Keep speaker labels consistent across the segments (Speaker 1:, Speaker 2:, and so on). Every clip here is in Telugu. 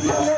Speaker 1: Hallelujah.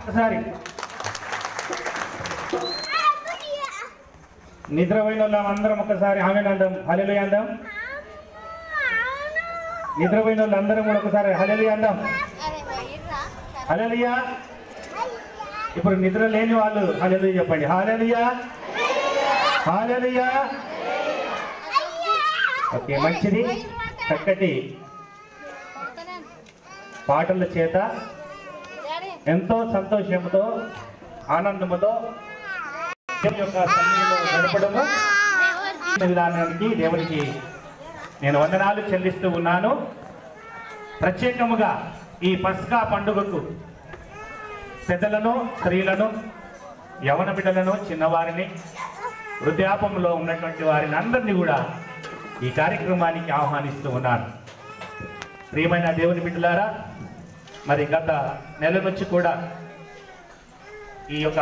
Speaker 2: ఒకసారి. నిద్రపోయిన వాళ్ళం అందరం ఒకసారి ఆమె అందాం హలెలు అందాం. నిద్రపోయిన వాళ్ళందరం కూడా ఒకసారి హలెలు అందాం. హలెలుయా ఇప్పుడు నిద్ర లేని వాళ్ళు హలెలు చెప్పండి. హాలెలుయా హాలెలుయా ఓకే మంచిది. చక్కటి పాటల చేత ఎంతో సంతోషంతో ఆనందముతో యొక్క గడపడము విధానానికి దేవునికి నేను వందనాలు చెల్లిస్తూ ఉన్నాను. ప్రత్యేకముగా ఈ పస్కా పండుగకు పెద్దలను స్త్రీలను యవన బిడ్డలను చిన్నవారిని వృద్ధాపంలో ఉన్నటువంటి వారిని అందరినీ కూడా ఈ కార్యక్రమానికి ఆహ్వానిస్తూ ఉన్నాను ప్రియమైన దేవుని బిడ్డలారా మరి గత నెల నుంచి కూడా ఈ యొక్క